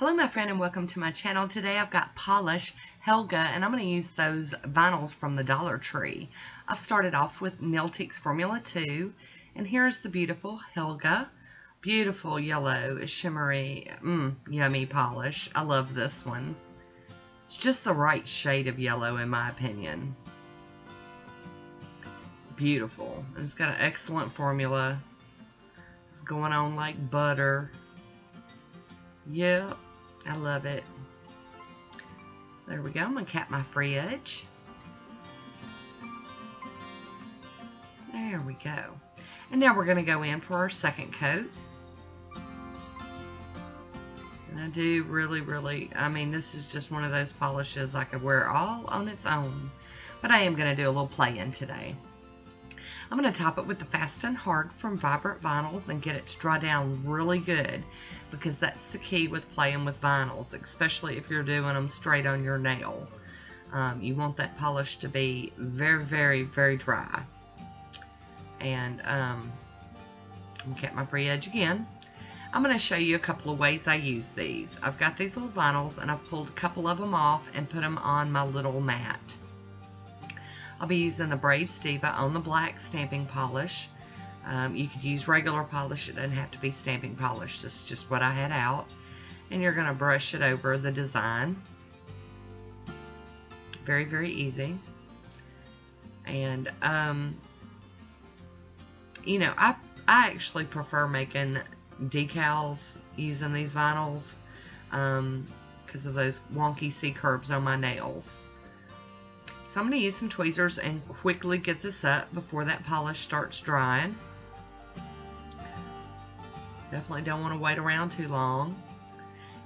Hello my friend and welcome to my channel. Today I've got Pahlish Helga and I'm going to use those vinyls from the Dollar Tree. I've started off with Miltix Formula 2 and here's the beautiful Helga. Beautiful yellow, shimmery, mmm, yummy polish. I love this one. It's just the right shade of yellow in my opinion. Beautiful. And it's got an excellent formula. It's going on like butter. Yep. I love it. So there we go. I'm going to cap my free edge. There we go. And now we're going to go in for our second coat. And I do really, really, I mean, this is just one of those polishes I could wear all on its own. But I am going to do a little play in today. I'm going to top it with the Fast and Hard from Vibrant Vinyls and get it to dry down really good because that's the key with playing with vinyls, especially if you're doing them straight on your nail. Um, you want that polish to be very, very, very dry. And um, I'm get my free edge again. I'm going to show you a couple of ways I use these. I've got these little vinyls and I've pulled a couple of them off and put them on my little mat. I'll be using the Brave Steva on the black stamping polish. Um, you could use regular polish. It doesn't have to be stamping polish. This is just what I had out. And you're going to brush it over the design. Very, very easy. And, um, you know, I, I actually prefer making decals using these vinyls because um, of those wonky C curves on my nails. So I'm going to use some tweezers and quickly get this up before that polish starts drying. Definitely don't want to wait around too long.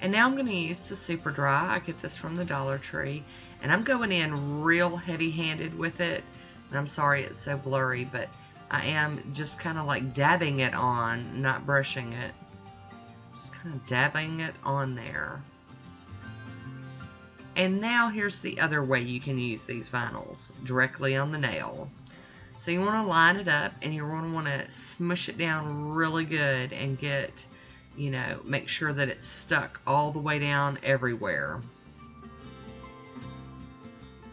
And now I'm going to use the Super Dry. I get this from the Dollar Tree. And I'm going in real heavy-handed with it. And I'm sorry it's so blurry, but I am just kind of like dabbing it on, not brushing it. Just kind of dabbing it on there. And now here's the other way you can use these vinyls, directly on the nail. So you want to line it up and you want to want to smush it down really good and get, you know, make sure that it's stuck all the way down everywhere.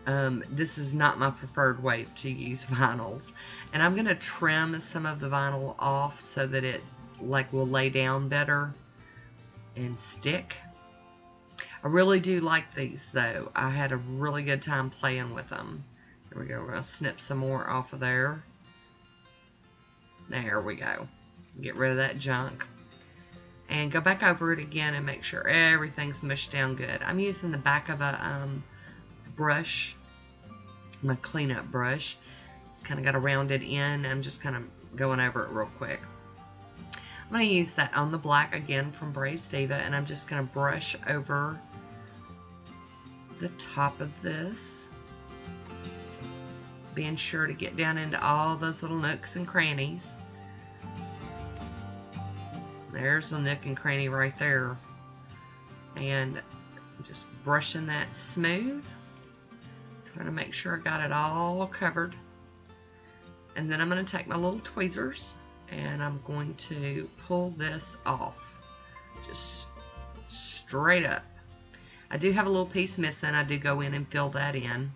Um, this is not my preferred way to use vinyls. And I'm going to trim some of the vinyl off so that it like will lay down better and stick. I really do like these though. I had a really good time playing with them. There we go. We're going to snip some more off of there. There we go. Get rid of that junk. And go back over it again and make sure everything's mushed down good. I'm using the back of a um, brush, my cleanup brush. It's kind of got a rounded end. I'm just kind of going over it real quick. I'm going to use that on the black again from Brave Steva and I'm just going to brush over the top of this. Being sure to get down into all those little nooks and crannies. There's a nook and cranny right there. And just brushing that smooth. Trying to make sure I got it all covered. And then I'm going to take my little tweezers and I'm going to pull this off. Just straight up. I do have a little piece missing. I do go in and fill that in.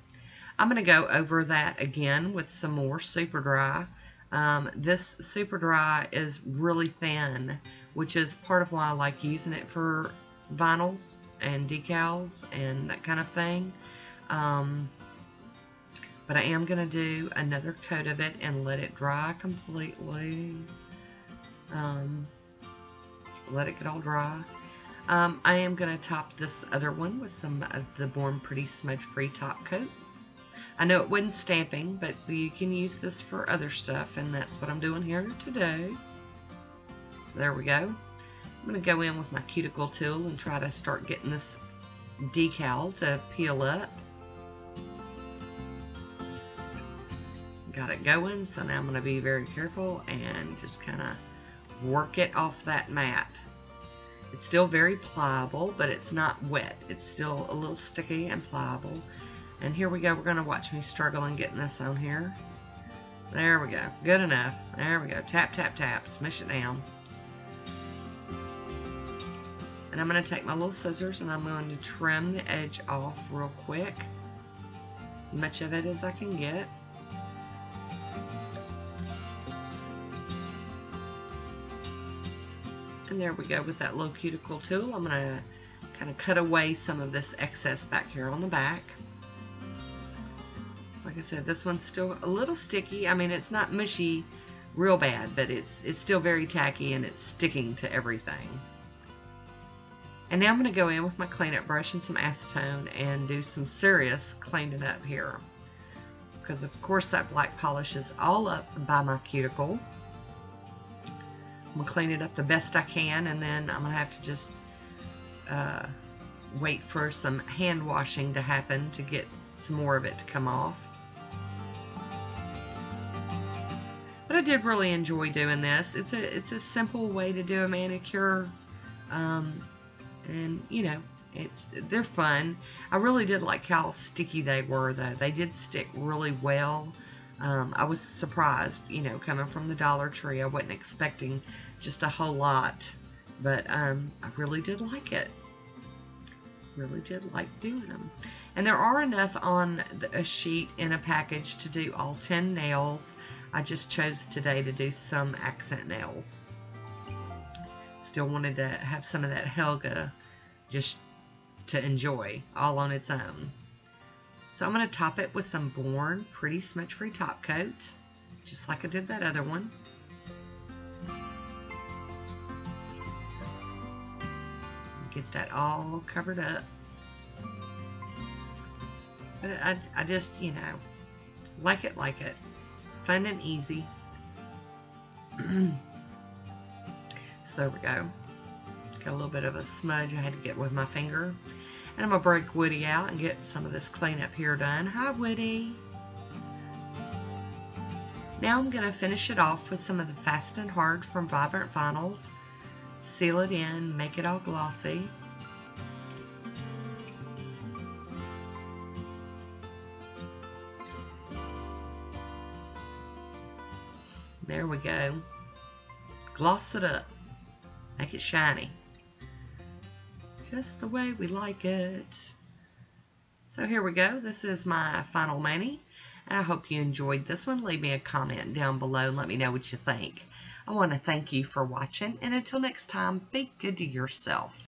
I'm going to go over that again with some more Super Dry. Um, this Super Dry is really thin, which is part of why I like using it for vinyls and decals and that kind of thing. Um, but I am going to do another coat of it and let it dry completely. Um, let it get all dry. Um, I am going to top this other one with some of the Born Pretty Smudge Free Top Coat. I know it wasn't stamping, but you can use this for other stuff, and that's what I'm doing here today. So there we go. I'm going to go in with my cuticle tool and try to start getting this decal to peel up. Got it going, so now I'm going to be very careful and just kind of work it off that mat. It's still very pliable, but it's not wet. It's still a little sticky and pliable. And here we go. We're going to watch me struggle in getting this on here. There we go. Good enough. There we go. Tap, tap, tap. Smush it down. And I'm going to take my little scissors and I'm going to trim the edge off real quick. As much of it as I can get. And there we go with that little cuticle tool. I'm going to kind of cut away some of this excess back here on the back. Like I said, this one's still a little sticky. I mean, it's not mushy real bad, but it's, it's still very tacky and it's sticking to everything. And now I'm going to go in with my cleanup brush and some acetone and do some serious cleaning up here. Because of course that black polish is all up by my cuticle. I'm going to clean it up the best I can and then I'm going to have to just uh, wait for some hand washing to happen to get some more of it to come off. But I did really enjoy doing this. It's a it's a simple way to do a manicure, um, and you know it's they're fun. I really did like how sticky they were though. They did stick really well. Um, I was surprised, you know, coming from the Dollar Tree. I wasn't expecting just a whole lot, but um, I really did like it. Really did like doing them. And there are enough on a sheet in a package to do all 10 nails. I just chose today to do some accent nails. Still wanted to have some of that Helga just to enjoy all on its own. So I'm going to top it with some Born Pretty Smudge Free Top Coat, just like I did that other one. Get that all covered up. But I, I just, you know, like it, like it. Fun and easy. so there we go. Got a little bit of a smudge I had to get with my finger. And I'm going to break Woody out and get some of this cleanup here done. Hi, Woody. Now I'm going to finish it off with some of the Fast and Hard from Vibrant Vinyls. Seal it in, make it all glossy. There we go. Gloss it up. Make it shiny just the way we like it. So here we go. This is my final mani. I hope you enjoyed this one. Leave me a comment down below and let me know what you think. I want to thank you for watching, and until next time, be good to yourself.